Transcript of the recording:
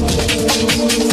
Música